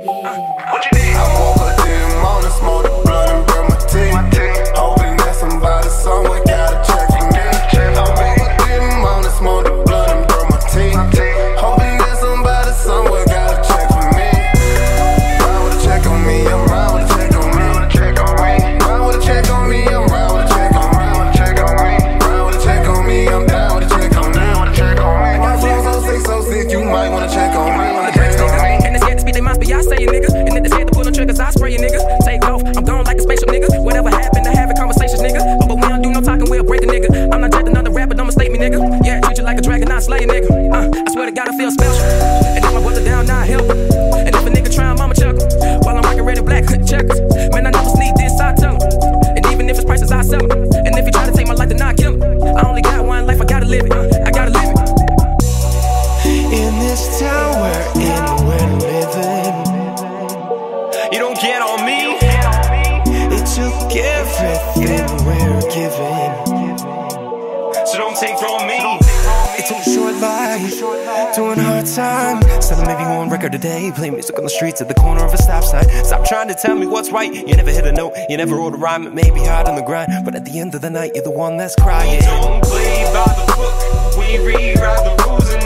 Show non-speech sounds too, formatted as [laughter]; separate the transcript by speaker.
Speaker 1: You? I
Speaker 2: woke up in morning, smoked the blunt and burned my team. Hoping that somebody somewhere got a check from me. I woke up in morning, smoked the blunt and burned my team. Hoping that somebody somewhere got a check from me. Why would a check on me? I'm right with a check on me. Why would a check on me? I'm right with a check on me. Why would a check on me? I'm down with a check on me. My flow's so sick, so sick, you might wanna check on.
Speaker 3: nigga. Uh, I swear to God, I feel special. And if my brother down, i help. And if a nigga try, mama chuckle. While I'm rocking red and black [laughs] checkers. Man, I never sneak this, I tell him. And even if it's prices, I sell him. And if he try to take my life, then I kill him. I only got one life, I gotta live it. Uh, I gotta live it.
Speaker 4: In this town we're in, we're living. You don't get on me. It took everything we're giving. Take from me. It a short life, doing hard time. Selling maybe one record a day, playing music on the streets at the corner of a stop sign. Stop trying to tell me what's right. You never hit a note, you never wrote a rhyme. It may be hard on the grind, but at the end of the night, you're the one that's crying. We Don't play by the book. We rewrite the rules